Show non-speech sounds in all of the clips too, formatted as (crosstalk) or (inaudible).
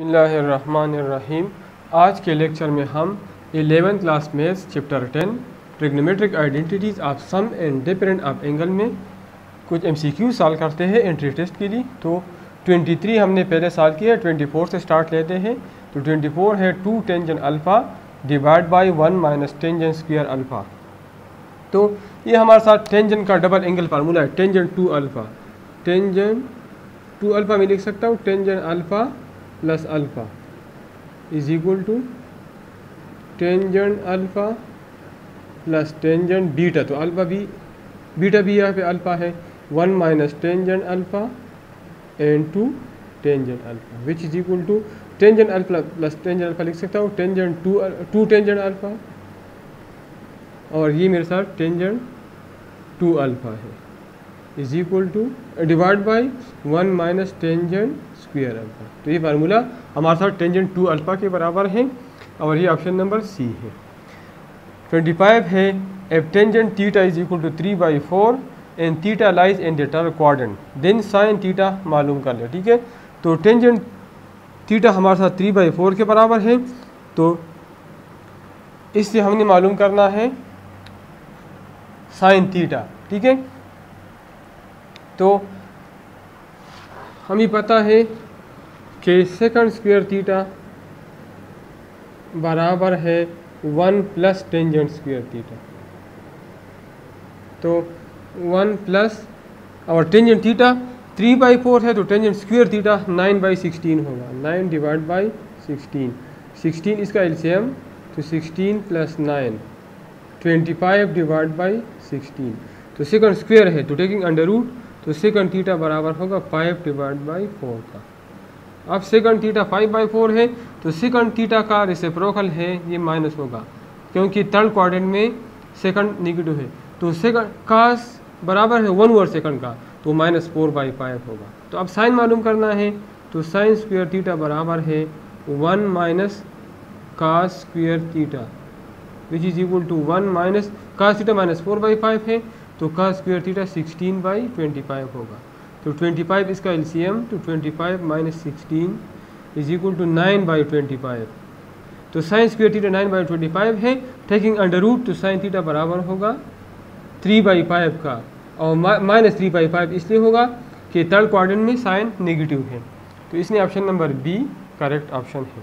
बसमीम आज के लेक्चर में हम 11th class maths chapter 10 trigonometric identities of sum and difference of angle में कुछ एमसीक्यू सॉल्व करते हैं एंट्री टेस्ट के लिए। तो 23 हमने पहले साल किया 24 से स्टार्ट लेते हैं। तो 24 है two tangent alpha divide by one minus tangent square alpha. तो ये हमारे साथ टेंजन का डबल एंगल फार्मूला है tangent two alpha. Tangent two alpha में लिख सकता हूँ tangent alpha plus alpha is equal to tangent alpha plus tangent beta. तो अल्फ़ा भी, बीटा भी यहाँ पे अल्फ़ा है। One minus tangent alpha and two tangent alpha which is equal to tangent alpha plus tangent alpha लिख सकता हूँ। Tangent two two tangent alpha और ये मेरे साथ टेंजन टू अल्फ़ा है। Is equal two divide by one minus tangent square alpha तो ये फार्मूला हमारे साथ टेंजन टू अल्फ़ा के बराबर है और ये ऑप्शन नंबर सी है। 25 है if tangent theta is equal to three by four and theta lies the third quadrant then sine theta मालूम कर ले, ठीक है? तो टेंजन थीटा हमारे साथ थ्री बाई फोर के बराबर है। तो इससे हमने मालूम करना है साइन थीटा ठीक है? तो हमें पता है कि सेकंड स्क्वायर थीटा बराबर है one plus tangent square theta तो वन प्लस और tangent theta three by four है तो tangent square theta nine by sixteen होगा। Nine divide by sixteen sixteen इसका एलसीएम तो sixteen plus nine twenty five divide by sixteen तो second square है तो टेकिंग अंडर रूट तो सेकंड थीटा बराबर होगा फाइव डिवाइड बाई फोर का। अब secant theta five by four है तो सेकंड थीटा का रिसेप्रोकल है, ये माइनस होगा, क्योंकि थर्ड क्वाड्रेंट में सेकंड निगेटिव है। तो सेकंड का बराबर है वन ओवर सेकंड का तो माइनस फोर बाई फाइव होगा। तो अब साइन मालूम करना है तो साइन स्क्वेयर थीटा बराबर है one minus cos square theta which is equal to one minus cos theta minus four by five है। तो cos square theta sixteen by twenty five होगा। तो ट्वेंटी फाइव इसका एल सी एम तो twenty five minus sixteen is equal to nine by twenty five तो sine square theta nine by twenty five है taking under root तो sine theta बराबर होगा three by five का। और minus three by five इसलिए होगा कि थर्ड क्वाड्रेंट में साइन नेगेटिव है। तो इसलिए option number B correct option है।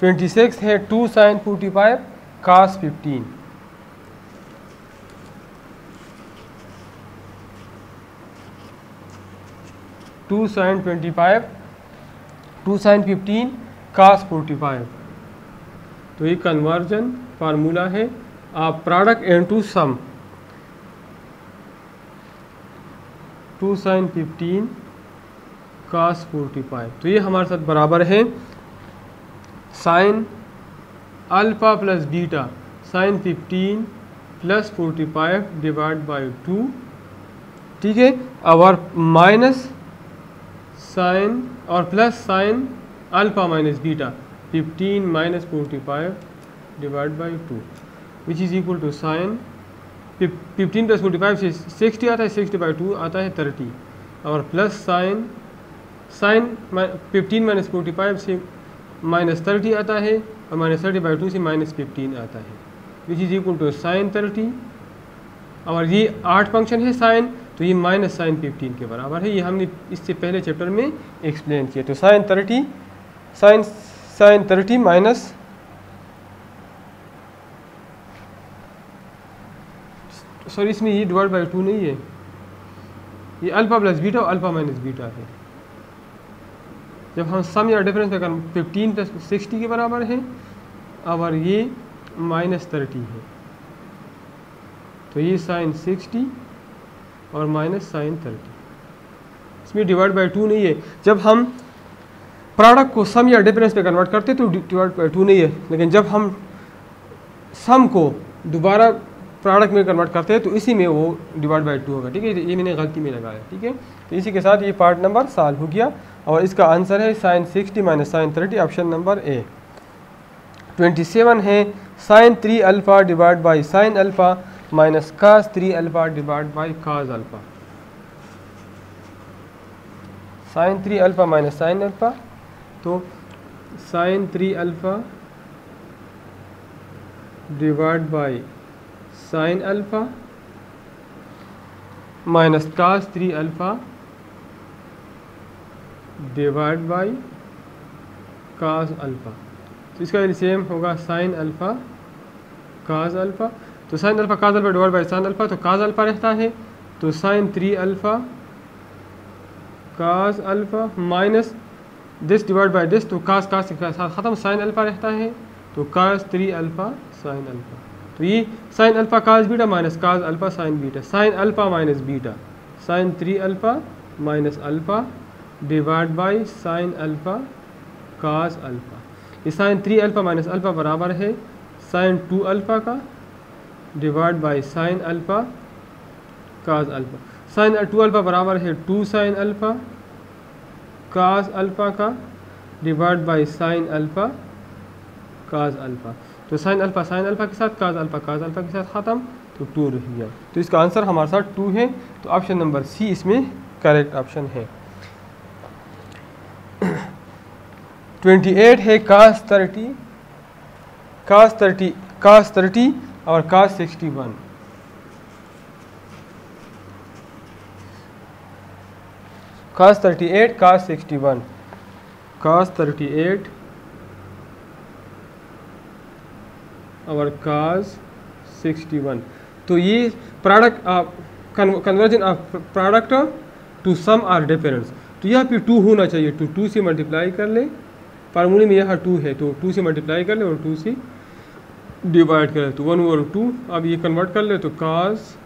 ट्वेंटी सिक्स है two sine forty five cos fifteen two sine twenty five two sine fifteen cos forty five तो ये कन्वर्जन फार्मूला है। आप product and to sum two sine fifteen cos forty five तो ये हमारे साथ बराबर है। Sine alpha plus beta sine fifteen plus forty five divide by two ठीक है? और माइनस साइन और plus sine alpha minus beta fifteen minus forty five divide by two which is equal to sine fifteen plus forty five से sixty आता है sixty by two आता है thirty और plus sine sine fifteen minus forty five से minus thirty आता है और माइनस थर्टी बाई टू से माइनस फिफ्टीन आता है which is equal to sine thirty और ये आठ फ़ंक्शन है साइन तो ये माइनस साइन फिफ्टीन के बराबर है। ये हमने इससे पहले चैप्टर में एक्सप्लेन किया। तो sine thirty sine sine thirty minus sorry इसमें ये डिवाइड बाई टू नहीं है। ये अल्फ़ा प्लस बीटा और अल्फ़ा माइनस बीटा है। जब हम सम या डिफरेंस कर फिफ्टीन प्लस सिक्सटी के बराबर है, और ये माइनस थर्टी है। तो ये साइन सिक्सटी और माइनस साइन थर्टी। इसमें डिवाइड बाई टू नहीं है। जब हम प्रोडक्ट को सम या डिफरेंस पे कन्वर्ट करते तो डिवाइड बाई टू नहीं है। लेकिन जब हम सम को दोबारा प्रोडक्ट में कन्वर्ट करते हैं तो इसी में वो डिवाइड बाई टू होगा। ठीक है? ये मैंने गलती में लगाया। ठीक है? तो इसी के साथ ये पार्ट नंबर साल हो गया। और इसका आंसर है sine sixty minus sine thirty option number A twenty seven है। Sine three alpha divide by sine alpha minus cos three alpha divide by cos alpha sine three alpha minus sine alpha तो sine three alpha divide by sine alpha minus cos three alpha divide by cos alpha तो इसका same होगा sine alpha cos alpha तो sine alpha cos alpha divide by sine alpha तो cos alpha रहता है तो sine three alpha cos alpha minus this divide by this तो cos काज के साथ ख़त्म, साइन अल्फ़ा रहता है तो cos three alpha, sine alpha. तो ये sine alpha cos beta minus cos alpha sine beta, sine alpha minus beta, sine three alpha minus alpha divide by sine alpha cos alpha. ये sine three alpha minus alpha बराबर है, sine two alpha का divide by sine alpha cos alpha sine two alpha बराबर है two sine alpha cos alpha का divide by sine alpha cos alpha तो sine alpha sine alpha के साथ काज alpha cos alpha के साथ ख़त्म तो टू रह गया। तो इसका आंसर हमारे साथ टू है तो ऑप्शन नंबर सी इसमें करेक्ट ऑप्शन है। (clears throat) ट्वेंटी एट है cos thirty cos thirty cos thirty और thirty eight cos sixty one cos thirty eight और कास सिक्सटी वन तो ये product conversion of product to sum or difference तो यहाँ पे टू होना चाहिए टू टू से मल्टीप्लाई कर ले। फार्मूले में यहाँ टू है तो टू से मल्टीप्लाई कर ले और टू से डिवाइड कर तो वन ओवर टू अब ये कन्वर्ट कर ले तो cos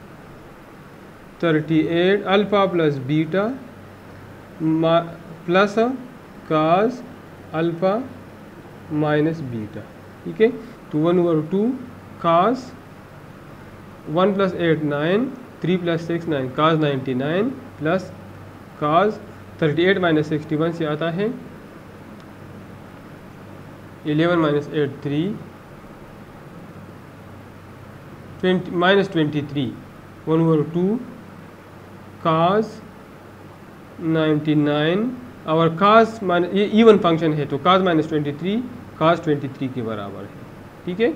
thirty eight alpha plus beta plus cos alpha minus beta ठीक है? तो one over two cos one plus eight nine three plus six nine cos ninety nine plus cos thirty eight minus sixty one से आता है। Eleven minus eight three twenty minus twenty three one over two cos ninety nine और cos minus ये even function है तो cos minus twenty twenty three के बराबर है। ठीक है?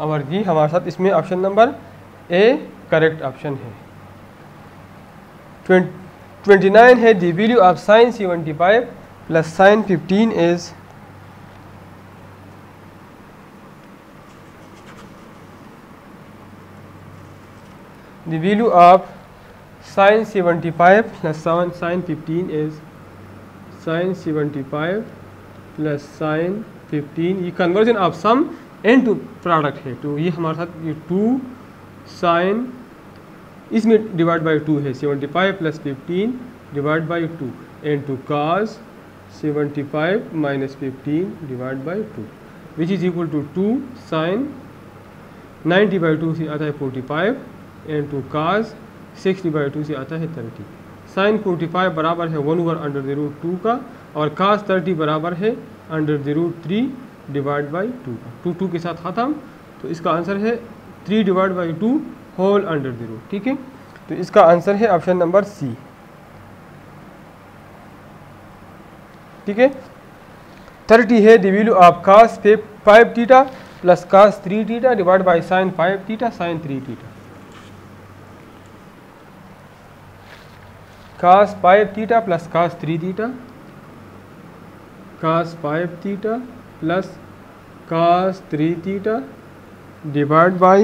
और जी हमारे साथ इसमें option number A correct option है। ट्वेंटी नाइन है the value of sine seventy five plus sine fifteen is the value of sine 75 plus sine 15 is sine 75 plus sine 15 ये conversion of sum into product है। तो ये हमारे साथ ये two sine इसमें डिवाइड बाई टू है। 75 plus 15 divide by two and two cos 75 minus 15 divide by two which is equal to two sine 90 by two से आता है 45 and two cos sixty by two से आता है थर्टी साइन फोर्टी फाइव बराबर है one over under the root two का, और काज थर्टी बराबर है under the root three divide by two का. टू टू के साथ ख़त्म तो इसका आंसर है three divide by two whole under the root ठीक है? तो इसका आंसर है ऑप्शन नंबर सी ठीक है? थर्टी है the value of cos five theta plus cos three theta divide by sine five theta sine three theta cos 5 theta plus cos 3 theta cos 5 theta plus cos 3 theta divided by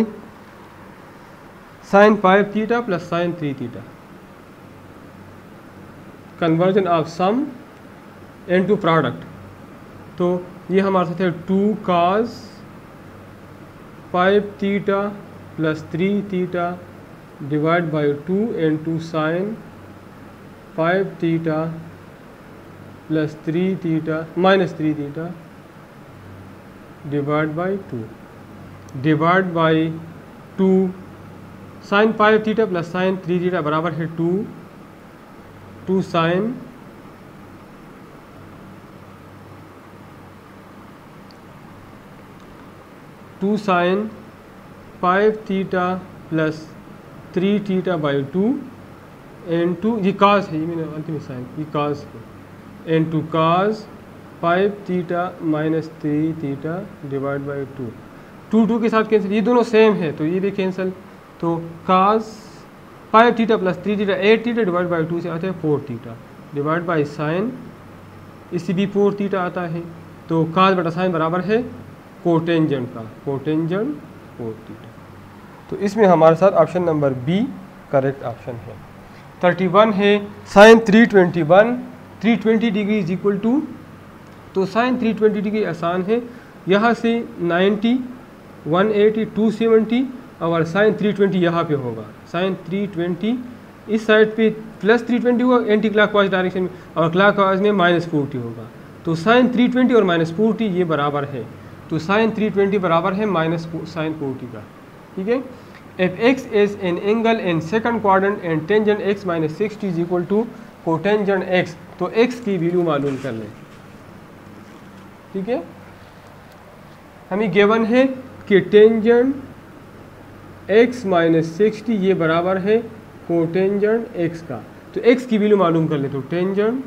sin 5 theta plus sin 3 theta conversion of sum into product तो ये हमारे साथ है two cos 5 theta plus 3 theta divided by 2 and 2 sin five theta plus three theta minus three theta divide by two divide by two sine five theta plus sine three theta बराबर है two two sine two sine five theta plus three theta by two and two ये cos है, ये मैंने अंतिम sign, ये cos है। And two cos five theta minus three theta divide by two two two के साथ कैंसिल ये दोनों सेम है तो ये भी कैंसिल तो cos five theta plus three theta eight theta divide by two से आता है four theta divide by sine इससे भी फोर थीटा आता है। तो काज बटा साइन बराबर है कोटेंजेंट का कोटेंजेंट फोर थीटा तो इसमें हमारे साथ option number B correct option है। थर्टी वन है sine three twenty one three twenty degree is equal to तो साइन थ्री ट्वेंटी डिग्री आसान है। यहाँ से ninety one eighty two seventy और साइन थ्री ट्वेंटी यहाँ पर होगा। साइन थ्री ट्वेंटी इस साइड पे प्लस थ्री ट्वेंटी होगा एंटी क्लाक वाइज डायरेक्शन में, और क्लाक वाइज में माइनस फोर्टी होगा। तो साइन थ्री ट्वेंटी और माइनस फोर्टी ये बराबर है। तो साइन थ्री ट्वेंटी बराबर है माइनस साइन फोर्टी का। ठीक है? If x is an angle in second quadrant and tangent x minus 60 is equal to cotangent x तो x की वैल्यू मालूम कर लें। ठीक है? हमें गिवन है कि टेंजेंट x माइनस सिक्सटी ये बराबर है कोटेंजेंट x का। तो x की वैल्यू मालूम कर ले तो टेंजेंट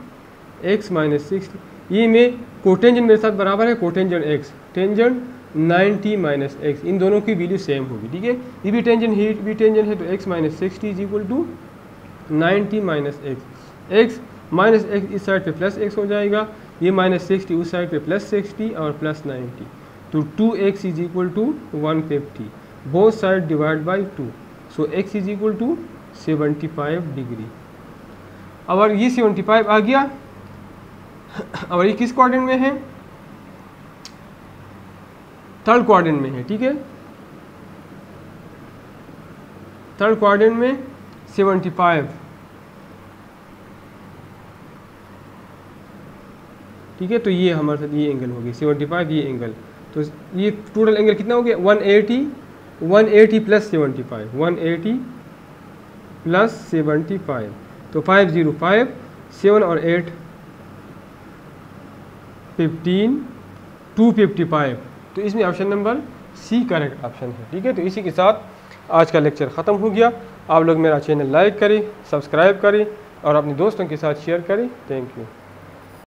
x माइनस सिक्सटी ये में कोटेंजेंट मेरे साथ बराबर है cotangent x tangent 90 minus x, इन दोनों की वैल्यू सेम होगी, ठीक है? ये भी टेंजन ही भी टेंजन है तो x minus sixty is equal to ninety minus x. X minus x इस साइड पे प्लस एक्स हो जाएगा, ये माइनस सिक्सटी उस साइड पे प्लस सिक्सटी और प्लस नाइन्टी। तो two x is equal to one fifty. Both side divide by two so x is equal to seventy five degree अगर ये सेवेंटी फाइव आ गया। और ये किस क्वाड्रेंट में है? थर्ड क्वाड्रेंट में है, ठीक है? थर्ड क्वाड्रेंट में 75 ठीक है तो ये हमारे साथ ये एंगल हो गया 75 ये एंगल तो ये टोटल एंगल कितना हो गया? 180 180 प्लस 75 180 प्लस 75 तो 505 7 और 8 15 255 तो इसमें option number C correct option है, ठीक है? तो इसी के साथ आज का लेक्चर ख़त्म हो गया। आप लोग मेरा चैनल लाइक करें सब्सक्राइब करें और अपने दोस्तों के साथ शेयर करें। Thank you